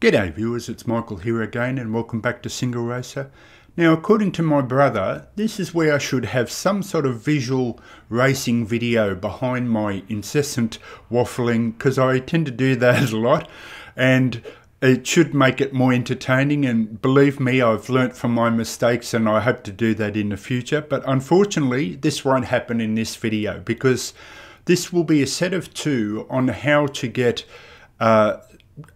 G'day viewers, it's Michael here again and welcome back to Single Racer. Now according to my brother, this is where I should have some sort of visual racing video behind my incessant waffling because I tend to do that a lot and it should make it more entertaining and believe me I've learnt from my mistakes and I hope to do that in the future but unfortunately this won't happen in this video because this will be a set of two on how to get uh,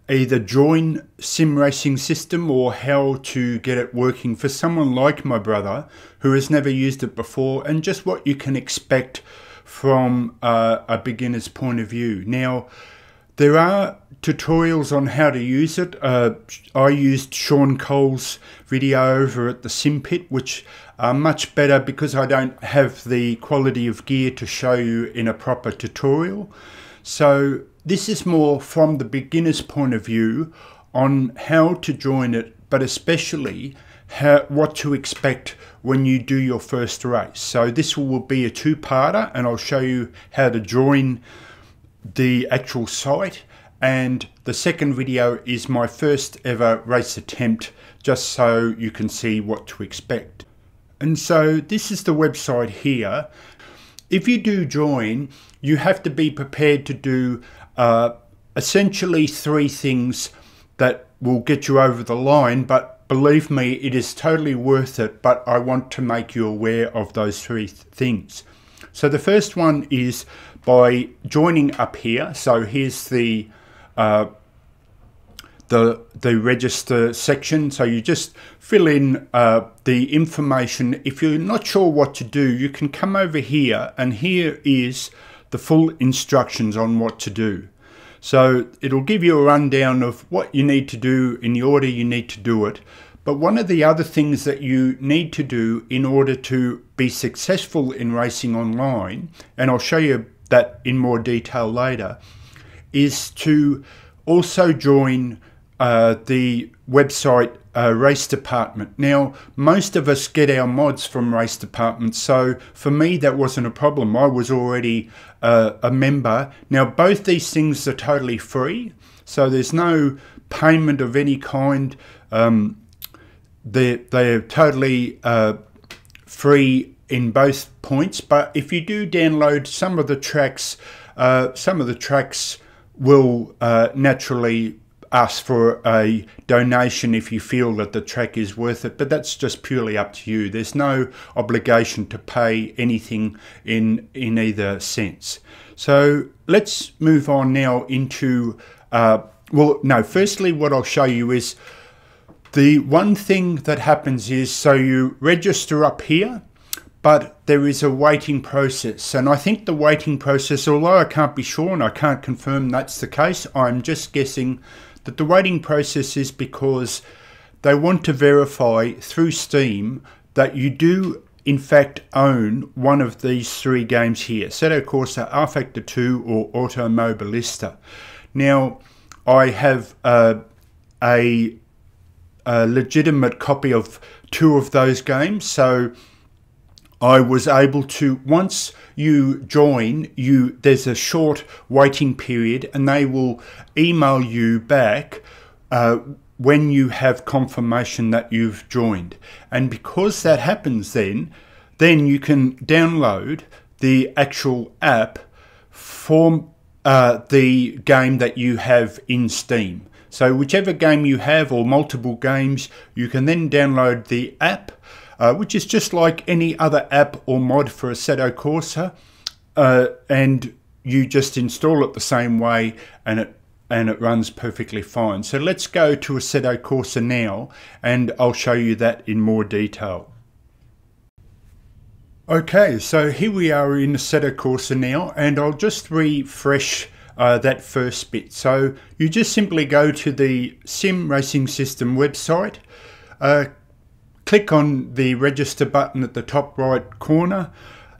either join sim racing system or how to get it working for someone like my brother who has never used it before and just what you can expect from uh, a beginner's point of view. Now, there are tutorials on how to use it. Uh, I used Sean Cole's video over at the Sim Pit, which are much better because I don't have the quality of gear to show you in a proper tutorial. So this is more from the beginner's point of view on how to join it, but especially how, what to expect when you do your first race. So this will be a two-parter and I'll show you how to join the actual site and the second video is my first ever race attempt just so you can see what to expect. And so this is the website here. If you do join, you have to be prepared to do uh, essentially three things that will get you over the line, but believe me, it is totally worth it. But I want to make you aware of those three th things. So the first one is by joining up here. So here's the uh, the the register section. So you just fill in uh, the information. If you're not sure what to do, you can come over here, and here is the full instructions on what to do. So it'll give you a rundown of what you need to do in the order you need to do it. But one of the other things that you need to do in order to be successful in racing online, and I'll show you that in more detail later, is to also join uh, the website uh, race department. Now, most of us get our mods from race departments, so for me that wasn't a problem. I was already uh, a member. Now, both these things are totally free, so there's no payment of any kind. Um, they're, they're totally uh, free in both points, but if you do download some of the tracks, uh, some of the tracks will naturally ask for a donation if you feel that the track is worth it, but that's just purely up to you. There's no obligation to pay anything in, in either sense. So let's move on now into, uh, well, no, firstly, what I'll show you is the one thing that happens is so you register up here but there is a waiting process. And I think the waiting process, although I can't be sure and I can't confirm that's the case, I'm just guessing that the waiting process is because they want to verify through Steam that you do in fact own one of these three games here, Assetto Corsa, rFactor 2 or Automobilista. Now, I have uh, a, a legitimate copy of two of those games, so I was able to once you join you there's a short waiting period and they will email you back uh, when you have confirmation that you've joined. And because that happens then then you can download the actual app for uh, the game that you have in Steam. So whichever game you have or multiple games you can then download the app uh, which is just like any other app or mod for Assetto Corsa, uh, and you just install it the same way, and it and it runs perfectly fine. So let's go to Assetto Corsa now, and I'll show you that in more detail. Okay, so here we are in Assetto Corsa now, and I'll just refresh uh, that first bit. So you just simply go to the Sim Racing System website, uh, click on the register button at the top right corner.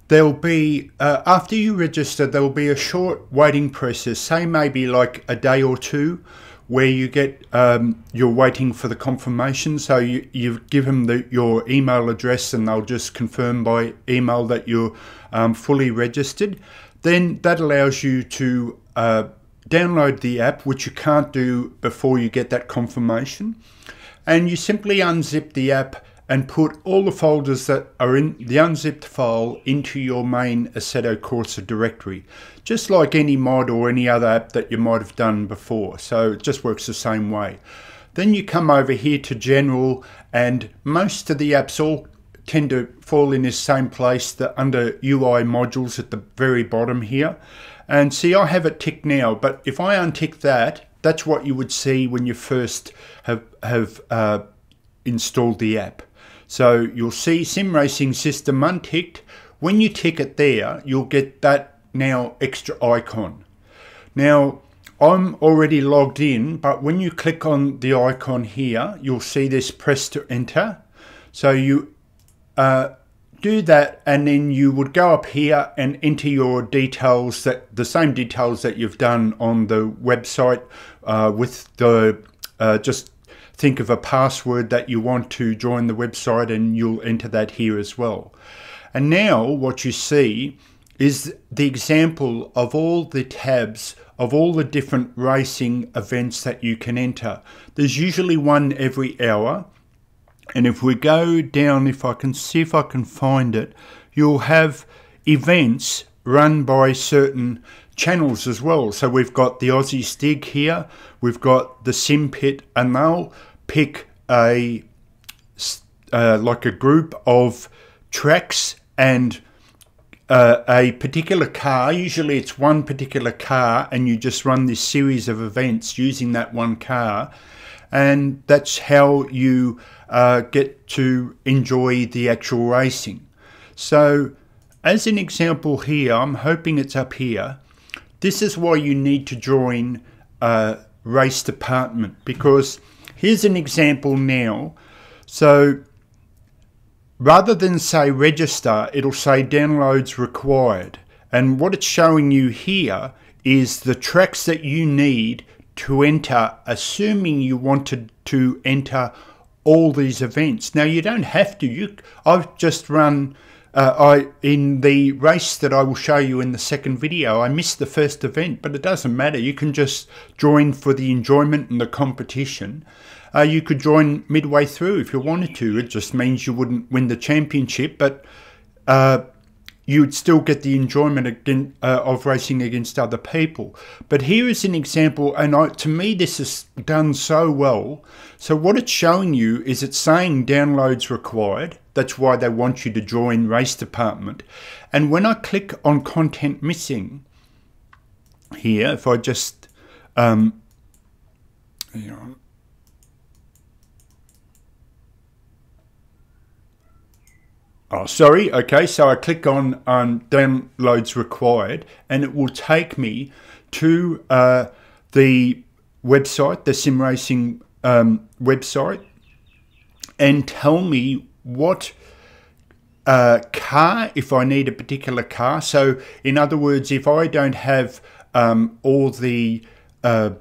There'll be, uh, after you register, there'll be a short waiting process, say maybe like a day or two, where you get, um, you're waiting for the confirmation. So you, you give them the, your email address and they'll just confirm by email that you're um, fully registered. Then that allows you to uh, download the app, which you can't do before you get that confirmation. And you simply unzip the app and put all the folders that are in the unzipped file into your main Assetto Corsa directory, just like any mod or any other app that you might have done before. So it just works the same way. Then you come over here to general and most of the apps all tend to fall in this same place the under UI modules at the very bottom here. And see, I have it ticked now, but if I untick that, that's what you would see when you first have, have uh, installed the app. So you'll see Sim Racing System unticked. When you tick it there, you'll get that now extra icon. Now, I'm already logged in, but when you click on the icon here, you'll see this press to enter. So you uh, do that and then you would go up here and enter your details that the same details that you've done on the website uh, with the uh, just think of a password that you want to join the website and you'll enter that here as well. And now what you see is the example of all the tabs of all the different racing events that you can enter. There's usually one every hour and if we go down, if I can see if I can find it, you'll have events run by certain channels as well. So we've got the Aussie Stig here, we've got the Sim Pit, and they'll pick a uh, like a group of tracks and uh, a particular car. Usually it's one particular car, and you just run this series of events using that one car and that's how you uh, get to enjoy the actual racing. So, as an example here, I'm hoping it's up here. This is why you need to join a race department because here's an example now. So, rather than say register, it'll say downloads required. And what it's showing you here is the tracks that you need to enter, assuming you wanted to enter all these events. Now you don't have to. You, I've just run. Uh, I in the race that I will show you in the second video. I missed the first event, but it doesn't matter. You can just join for the enjoyment and the competition. Uh, you could join midway through if you wanted to. It just means you wouldn't win the championship, but uh, you'd still get the enjoyment again, uh, of racing against other people. But here is an example, and I, to me, this is done so well. So, what it's showing you is it's saying downloads required. That's why they want you to join Race Department. And when I click on content missing here, if I just, um, you know, Oh, sorry. Okay, so I click on um, downloads required, and it will take me to uh, the website, the sim racing um, website, and tell me what uh, car, if I need a particular car. So, in other words, if I don't have um, all the uh,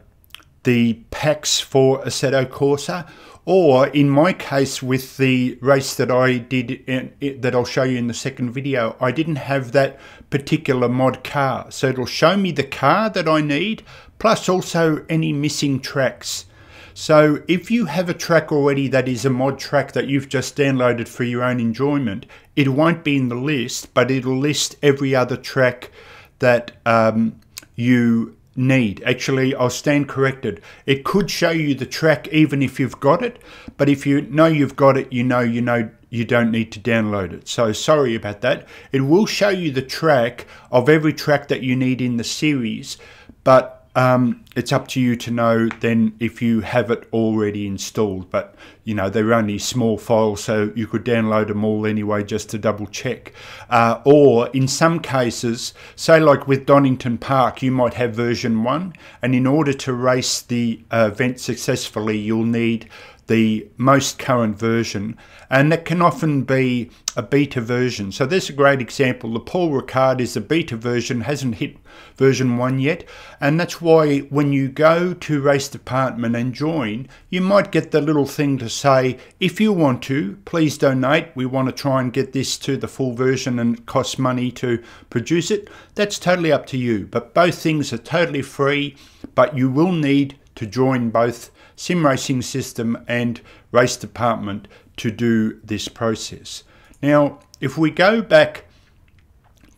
the packs for Assetto Corsa, or in my case with the race that I did in, that I'll show you in the second video, I didn't have that particular mod car. So it'll show me the car that I need, plus also any missing tracks. So if you have a track already that is a mod track that you've just downloaded for your own enjoyment, it won't be in the list, but it'll list every other track that um, you need. Actually, I'll stand corrected. It could show you the track even if you've got it, but if you know you've got it, you know you know you don't need to download it. So sorry about that. It will show you the track of every track that you need in the series, but um, it's up to you to know then if you have it already installed. But you know they're only small files, so you could download them all anyway just to double check. Uh, or in some cases, say like with Donington Park, you might have version one, and in order to race the event successfully, you'll need the most current version, and that can often be a beta version. So there's a great example. The Paul Ricard is a beta version, hasn't hit version 1 yet, and that's why when you go to Race Department and join, you might get the little thing to say, if you want to, please donate. We want to try and get this to the full version and it costs money to produce it. That's totally up to you, but both things are totally free. but you will need to join both sim racing system and race department to do this process. Now, if we go back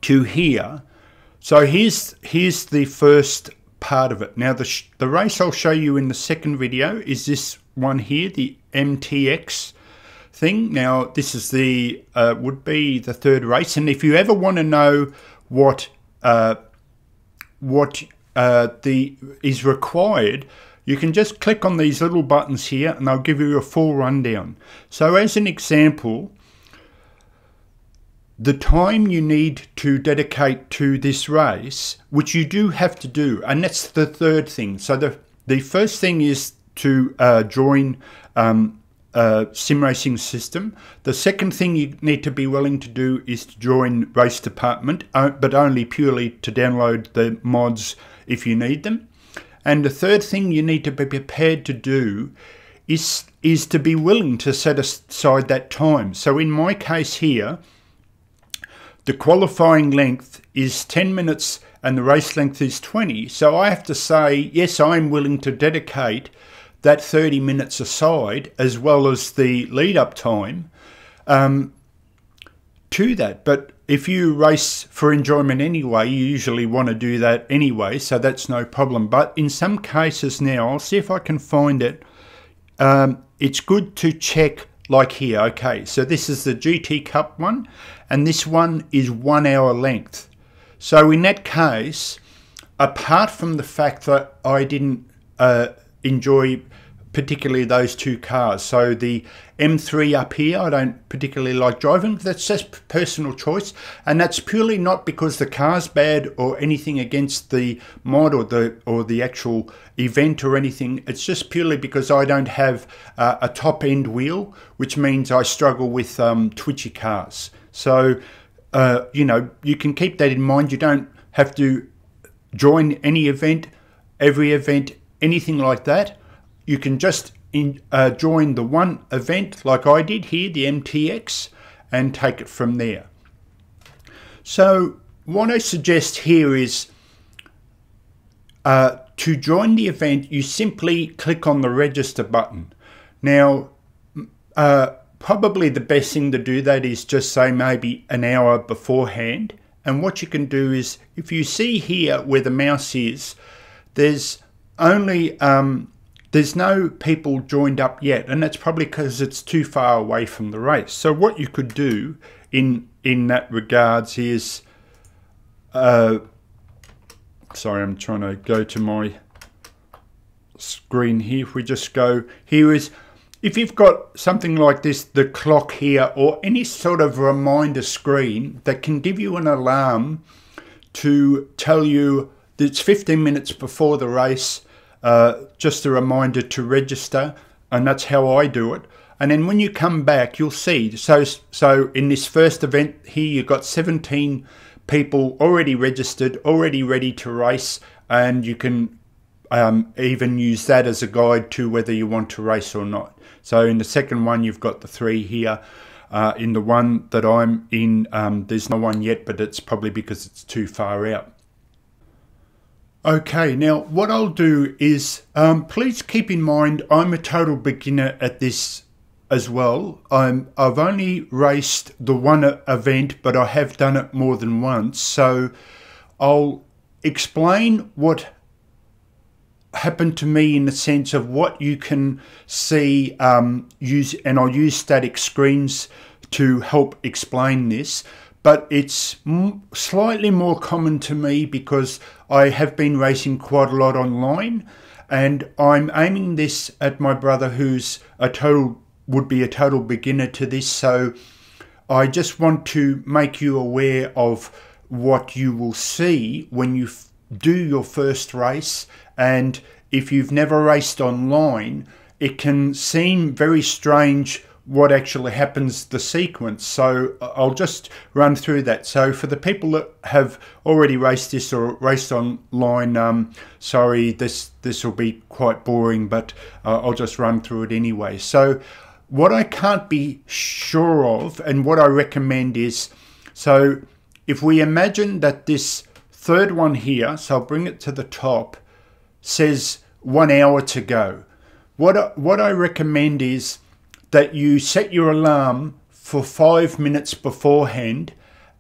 to here, so here's here's the first part of it. Now the the race I'll show you in the second video is this one here, the MTX thing. Now this is the uh, would be the third race, and if you ever want to know what uh, what uh, the is required, you can just click on these little buttons here, and they'll give you a full rundown. So as an example, the time you need to dedicate to this race, which you do have to do, and that's the third thing. So the the first thing is to uh, join um, a sim racing system. The second thing you need to be willing to do is to join race department, uh, but only purely to download the mods if you need them. And the third thing you need to be prepared to do is is to be willing to set aside that time. So in my case here, the qualifying length is 10 minutes and the race length is 20. So I have to say, yes, I'm willing to dedicate that 30 minutes aside, as well as the lead up time, um, to that. But if you race for enjoyment anyway, you usually want to do that anyway, so that's no problem. But in some cases now, I'll see if I can find it. Um, it's good to check like here. Okay, so this is the GT Cup one, and this one is one hour length. So in that case, apart from the fact that I didn't uh, enjoy particularly those two cars. So the M3 up here, I don't particularly like driving. That's just personal choice, and that's purely not because the car's bad or anything against the mod or the or the actual event or anything. It's just purely because I don't have uh, a top end wheel, which means I struggle with um, twitchy cars. So uh, you know you can keep that in mind. You don't have to join any event, every event, anything like that you can just in, uh, join the one event like I did here, the MTX, and take it from there. So what I suggest here is uh, to join the event, you simply click on the register button. Now, uh, probably the best thing to do that is just say maybe an hour beforehand. And what you can do is, if you see here where the mouse is, there's only um, there's no people joined up yet, and that's probably because it's too far away from the race. So what you could do in in that regards is, uh, sorry, I'm trying to go to my screen here. If we just go here is, if you've got something like this, the clock here, or any sort of reminder screen that can give you an alarm to tell you that it's 15 minutes before the race uh, just a reminder to register, and that's how I do it. And then when you come back, you'll see. So, so in this first event here, you've got 17 people already registered, already ready to race, and you can um, even use that as a guide to whether you want to race or not. So in the second one, you've got the three here. Uh, in the one that I'm in, um, there's no one yet, but it's probably because it's too far out. Okay, now what I'll do is um, please keep in mind I'm a total beginner at this as well. I'm, I've only raced the one event, but I have done it more than once. So I'll explain what happened to me in the sense of what you can see um, use, and I'll use static screens to help explain this but it's slightly more common to me because I have been racing quite a lot online and I'm aiming this at my brother who's a total would be a total beginner to this. So I just want to make you aware of what you will see when you do your first race. And if you've never raced online it can seem very strange what actually happens the sequence. So I'll just run through that. So for the people that have already raced this or raced online um, sorry this this will be quite boring but uh, I'll just run through it anyway. So what I can't be sure of and what I recommend is so if we imagine that this third one here so I'll bring it to the top says one hour to go. What, what I recommend is that you set your alarm for five minutes beforehand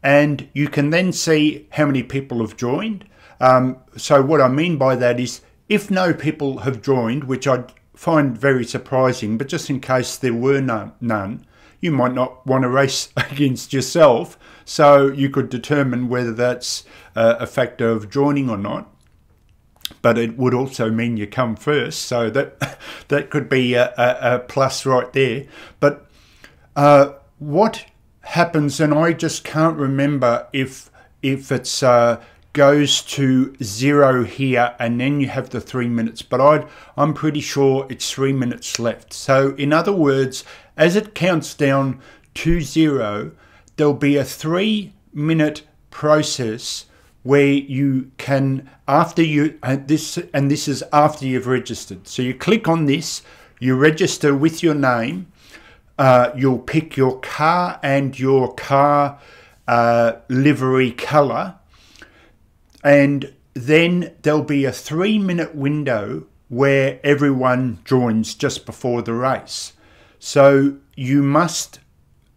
and you can then see how many people have joined. Um, so what I mean by that is if no people have joined, which I find very surprising, but just in case there were none, none you might not want to race against yourself. So you could determine whether that's a factor of joining or not. But it would also mean you come first, so that that could be a, a, a plus right there. But uh, what happens, and I just can't remember if if it's uh, goes to zero here and then you have the three minutes but i I'm pretty sure it's three minutes left so in other words as it counts down to zero there'll be a three minute process where you can after you and this and this is after you've registered so you click on this you register with your name uh, you'll pick your car and your car uh, livery color and then there'll be a three minute window where everyone joins just before the race. So you must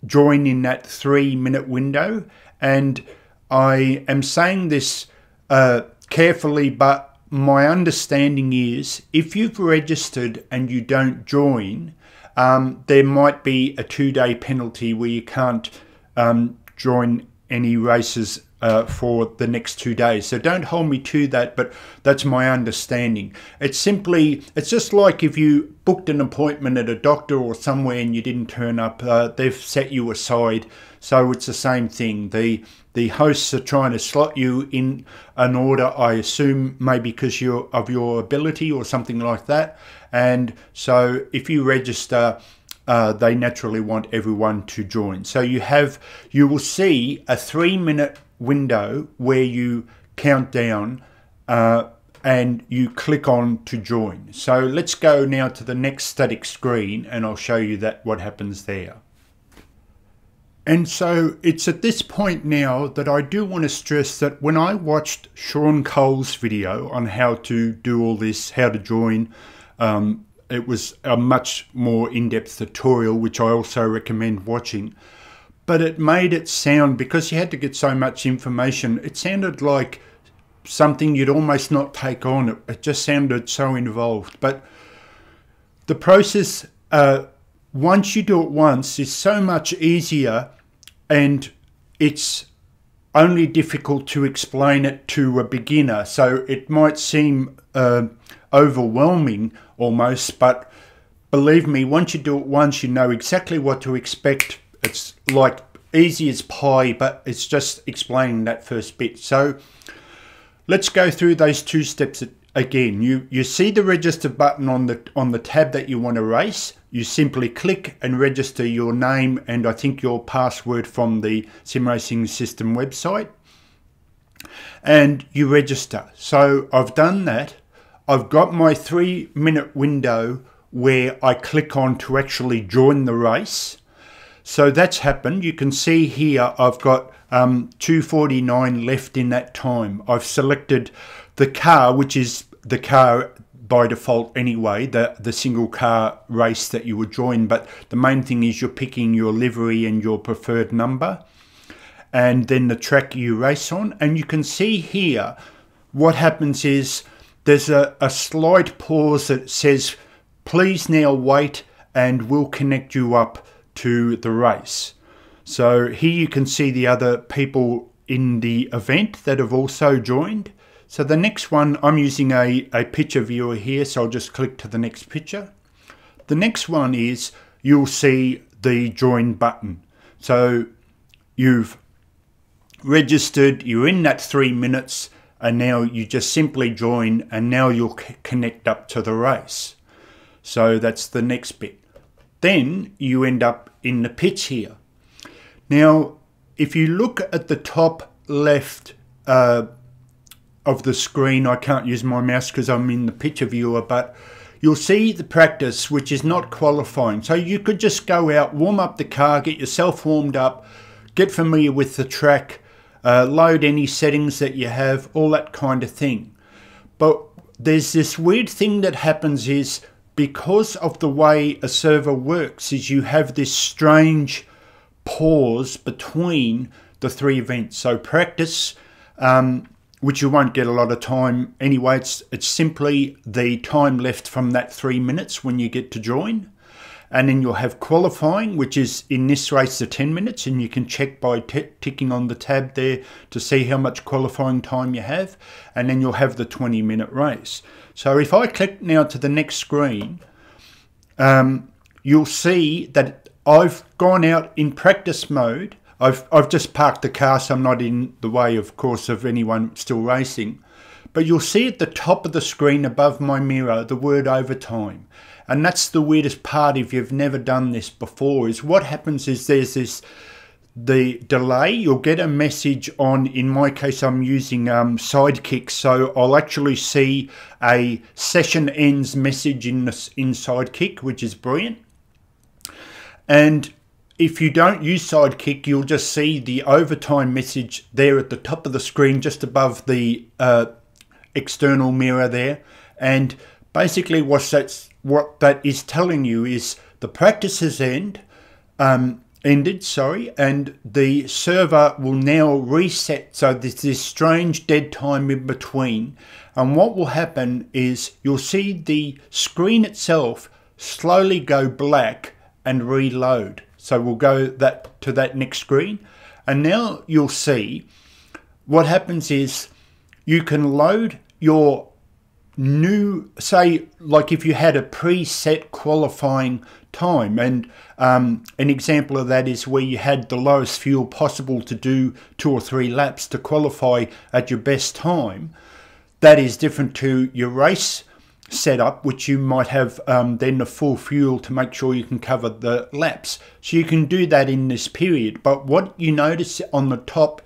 join in that three minute window. And I am saying this uh, carefully, but my understanding is if you've registered and you don't join, um, there might be a two day penalty where you can't um, join any races uh, for the next two days. So don't hold me to that, but that's my understanding. It's simply, it's just like if you booked an appointment at a doctor or somewhere and you didn't turn up, uh, they've set you aside. So it's the same thing. The the hosts are trying to slot you in an order, I assume, maybe because you're of your ability or something like that. And so if you register uh, they naturally want everyone to join. So you have, you will see a three minute window where you count down uh, and you click on to join. So let's go now to the next static screen and I'll show you that what happens there. And so it's at this point now that I do want to stress that when I watched Sean Cole's video on how to do all this, how to join, um, it was a much more in-depth tutorial, which I also recommend watching. But it made it sound because you had to get so much information it sounded like something you'd almost not take on. It, it just sounded so involved. But the process uh, once you do it once is so much easier and it's only difficult to explain it to a beginner so it might seem uh, overwhelming almost but believe me once you do it once you know exactly what to expect it's like easy as pie, but it's just explaining that first bit. So let's go through those two steps again. You you see the register button on the on the tab that you want to race. You simply click and register your name and I think your password from the sim racing system website. And you register. So I've done that. I've got my three minute window where I click on to actually join the race. So that's happened. You can see here I've got um, 249 left in that time. I've selected the car, which is the car by default anyway, the, the single car race that you would join. But the main thing is you're picking your livery and your preferred number and then the track you race on. And you can see here what happens is there's a, a slight pause that says, please now wait and we'll connect you up to the race. So here you can see the other people in the event that have also joined. So the next one, I'm using a, a picture viewer here, so I'll just click to the next picture. The next one is you'll see the join button. So you've registered, you're in that three minutes, and now you just simply join, and now you'll connect up to the race. So that's the next bit then you end up in the pitch here. Now, if you look at the top left uh, of the screen, I can't use my mouse because I'm in the picture viewer, but you'll see the practice, which is not qualifying. So you could just go out, warm up the car, get yourself warmed up, get familiar with the track, uh, load any settings that you have, all that kind of thing. But there's this weird thing that happens is because of the way a server works is you have this strange pause between the three events. So practice, um, which you won't get a lot of time anyway. It's it's simply the time left from that three minutes when you get to join. And then you'll have qualifying, which is in this race the 10 minutes, and you can check by ticking on the tab there to see how much qualifying time you have. And then you'll have the 20 minute race. So if I click now to the next screen, um, you'll see that I've gone out in practice mode I've I've just parked the car, so I'm not in the way, of course, of anyone still racing. But you'll see at the top of the screen above my mirror the word overtime. And that's the weirdest part if you've never done this before, is what happens is there's this the delay, you'll get a message on, in my case, I'm using um, Sidekick, so I'll actually see a session ends message in, in Sidekick, which is brilliant. And if you don't use Sidekick, you'll just see the overtime message there at the top of the screen, just above the uh, external mirror there. And basically, what that's what that is telling you is the practice has end, um, ended, sorry, and the server will now reset. So there's this strange dead time in between. And what will happen is you'll see the screen itself slowly go black and reload. So we'll go that to that next screen. And now you'll see what happens is you can load your new, say, like if you had a preset qualifying time. And um, an example of that is where you had the lowest fuel possible to do two or three laps to qualify at your best time. That is different to your race setup, which you might have um, then the full fuel to make sure you can cover the laps. So you can do that in this period. But what you notice on the top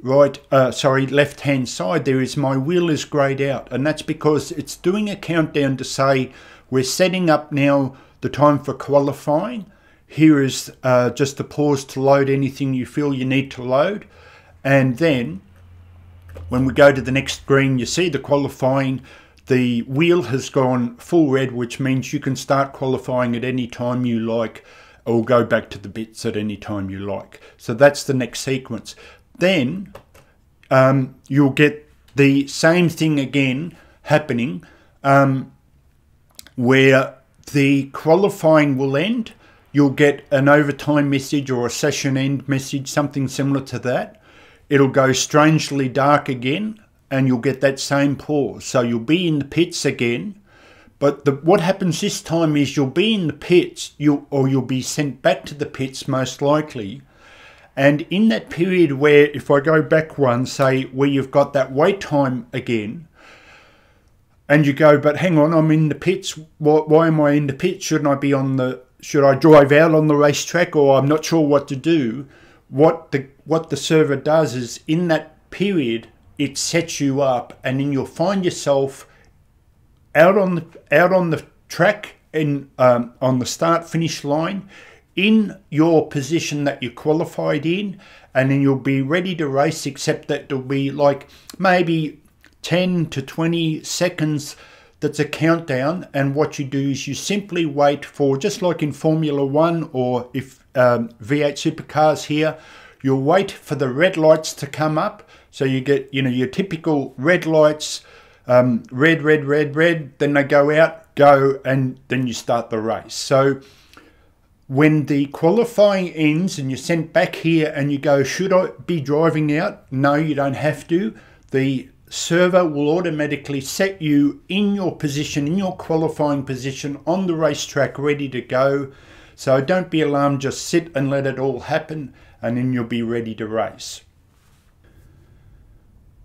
right, uh, sorry, left hand side there is my wheel is grayed out. And that's because it's doing a countdown to say we're setting up now the time for qualifying. Here is uh, just a pause to load anything you feel you need to load. And then when we go to the next screen, you see the qualifying the wheel has gone full red, which means you can start qualifying at any time you like or go back to the bits at any time you like. So that's the next sequence. Then um, you'll get the same thing again happening um, where the qualifying will end. You'll get an overtime message or a session end message, something similar to that. It'll go strangely dark again and you'll get that same pause. So you'll be in the pits again, but the, what happens this time is you'll be in the pits, you or you'll be sent back to the pits most likely. And in that period where, if I go back one, say where you've got that wait time again, and you go, but hang on, I'm in the pits. Why, why am I in the pits? Shouldn't I be on the? Should I drive out on the racetrack, or I'm not sure what to do? What the what the server does is in that period it sets you up, and then you'll find yourself out on the out on the track and um, on the start finish line in your position that you qualified in, and then you'll be ready to race. Except that there'll be like maybe ten to twenty seconds. That's a countdown, and what you do is you simply wait for just like in Formula One or if um, V8 supercars here, you'll wait for the red lights to come up so you get, you know, your typical red lights, um, red, red, red, red, then they go out, go, and then you start the race. So when the qualifying ends and you're sent back here and you go, should I be driving out? No, you don't have to. The server will automatically set you in your position, in your qualifying position on the racetrack, ready to go. So don't be alarmed, just sit and let it all happen, and then you'll be ready to race.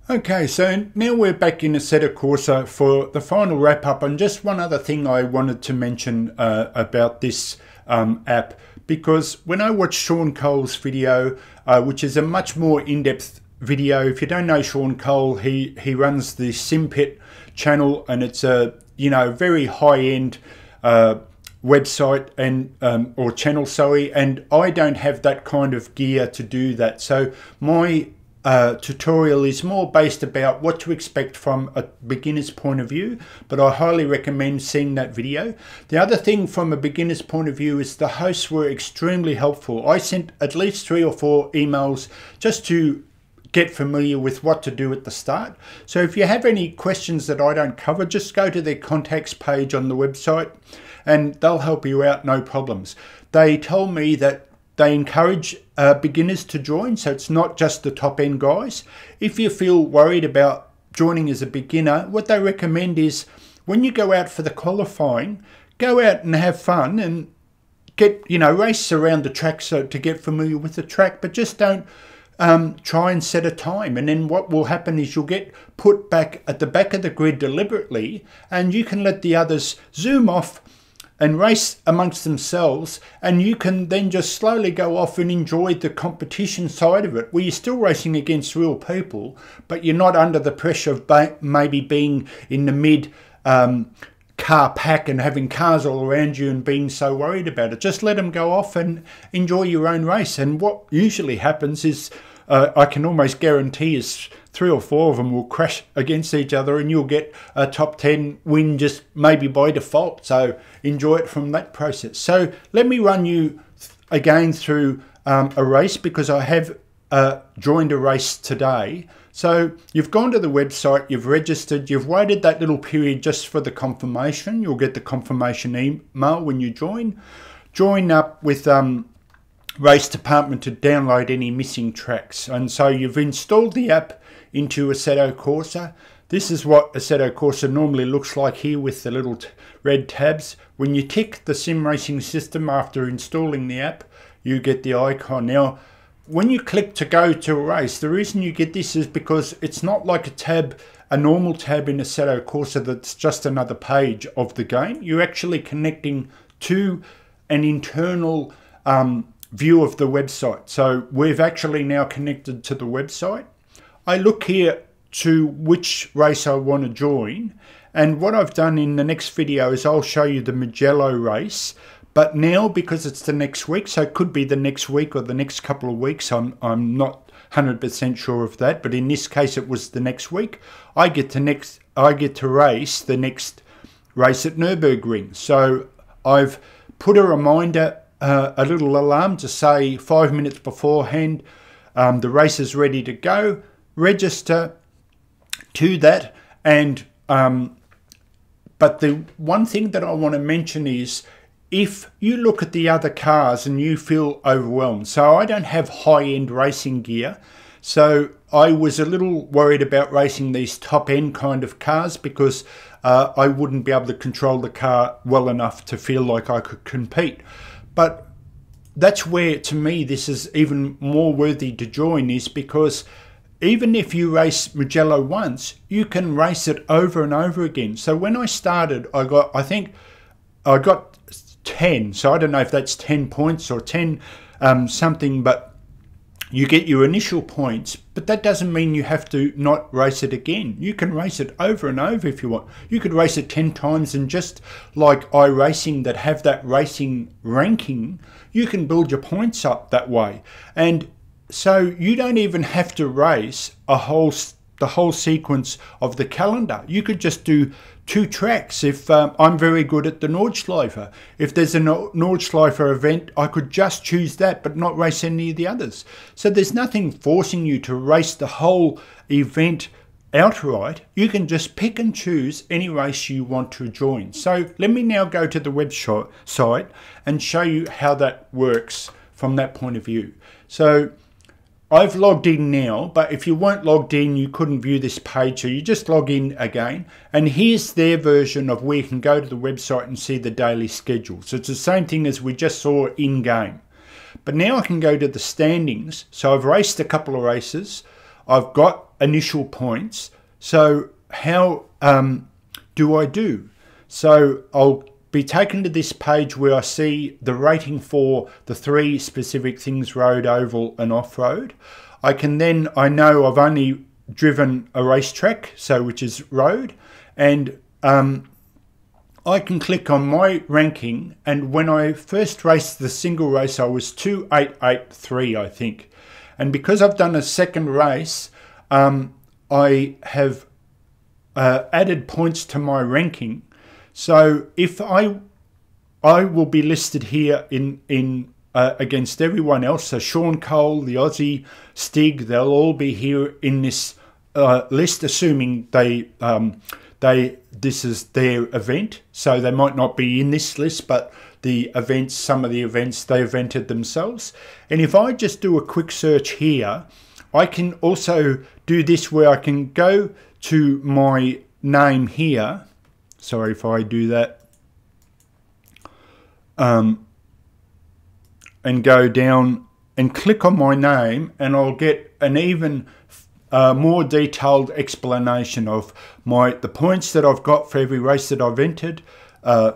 Okay, so now we're back in Assetto Corsa for the final wrap up, and just one other thing I wanted to mention uh, about this um, app because when I watched Sean Cole's video, uh, which is a much more in depth video, if you don't know Sean Cole, he, he runs the SimPit channel, and it's a you know very high end uh, website and um, or channel, sorry, and I don't have that kind of gear to do that. So my uh, tutorial is more based about what to expect from a beginner's point of view, but I highly recommend seeing that video. The other thing from a beginner's point of view is the hosts were extremely helpful. I sent at least three or four emails just to get familiar with what to do at the start. So if you have any questions that I don't cover, just go to their contacts page on the website and they'll help you out, no problems. They tell me that they encourage uh, beginners to join, so it's not just the top end guys. If you feel worried about joining as a beginner, what they recommend is when you go out for the qualifying, go out and have fun and get, you know, race around the track so to get familiar with the track, but just don't um, try and set a time. And then what will happen is you'll get put back at the back of the grid deliberately, and you can let the others zoom off and race amongst themselves and you can then just slowly go off and enjoy the competition side of it. Where you're still racing against real people but you're not under the pressure of maybe being in the mid um, car pack and having cars all around you and being so worried about it. Just let them go off and enjoy your own race. And what usually happens is uh, I can almost guarantee is three or four of them will crash against each other and you'll get a top 10 win just maybe by default. So enjoy it from that process. So let me run you again through um, a race because I have uh, joined a race today. So you've gone to the website, you've registered, you've waited that little period just for the confirmation. You'll get the confirmation email when you join. Join up with um, race department to download any missing tracks. And so you've installed the app into Assetto Corsa. This is what Assetto Corsa normally looks like here with the little red tabs. When you tick the sim racing system after installing the app, you get the icon. Now, when you click to go to a race, the reason you get this is because it's not like a tab, a normal tab in Assetto Corsa that's just another page of the game. You're actually connecting to an internal um, view of the website. So we've actually now connected to the website. I look here to which race I want to join. And what I've done in the next video is I'll show you the Mugello race. But now, because it's the next week, so it could be the next week or the next couple of weeks, I'm, I'm not 100% sure of that. But in this case, it was the next week. I get to next, I get to race the next race at Nürburgring. So I've put a reminder uh, a little alarm to say five minutes beforehand um, the race is ready to go. Register to that, and um, but the one thing that I want to mention is if you look at the other cars and you feel overwhelmed. So I don't have high end racing gear. So I was a little worried about racing these top end kind of cars because uh, I wouldn't be able to control the car well enough to feel like I could compete. But that's where, to me, this is even more worthy to join, is because even if you race Mugello once, you can race it over and over again. So when I started, I got, I think, I got 10. So I don't know if that's 10 points or 10 um, something, but you get your initial points, but that doesn't mean you have to not race it again. You can race it over and over if you want. You could race it 10 times and just like iRacing that have that racing ranking, you can build your points up that way. And so you don't even have to race a whole the whole sequence of the calendar. You could just do two tracks. If um, I'm very good at the Nordschleife, if there's a Nordschleife event, I could just choose that but not race any of the others. So there's nothing forcing you to race the whole event outright. You can just pick and choose any race you want to join. So let me now go to the website site and show you how that works from that point of view. So I've logged in now, but if you weren't logged in, you couldn't view this page. So you just log in again. And here's their version of where you can go to the website and see the daily schedule. So it's the same thing as we just saw in game. But now I can go to the standings. So I've raced a couple of races. I've got initial points. So how um, do I do? So I'll be taken to this page where I see the rating for the three specific things road, oval, and off road. I can then, I know I've only driven a racetrack, so which is road, and um, I can click on my ranking. And when I first raced the single race, I was 2883, I think. And because I've done a second race, um, I have uh, added points to my ranking. So if I I will be listed here in in uh, against everyone else. So Sean Cole, the Aussie, Stig, they'll all be here in this uh, list, assuming they um, they this is their event. So they might not be in this list, but the events, some of the events they evented themselves. And if I just do a quick search here, I can also do this where I can go to my name here. Sorry if I do that. Um, and go down and click on my name and I'll get an even uh, more detailed explanation of my the points that I've got for every race that I've entered. Uh,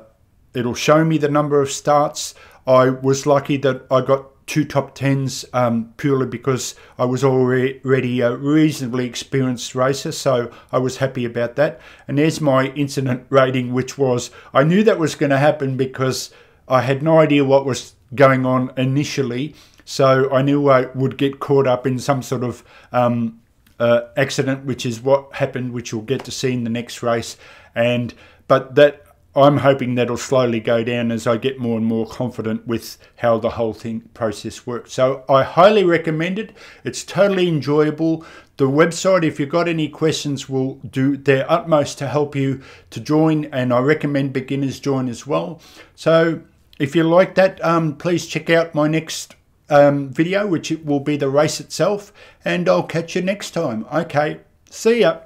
it'll show me the number of starts. I was lucky that I got two top tens um, purely because I was already a reasonably experienced racer, so I was happy about that. And there's my incident rating, which was I knew that was going to happen because I had no idea what was going on initially, so I knew I would get caught up in some sort of um, uh, accident, which is what happened, which you'll get to see in the next race. And but that I'm hoping that'll slowly go down as I get more and more confident with how the whole thing process works. So I highly recommend it. It's totally enjoyable. The website, if you've got any questions, will do their utmost to help you to join, and I recommend beginners join as well. So if you like that, um, please check out my next um, video, which it will be the race itself, and I'll catch you next time. Okay, see ya.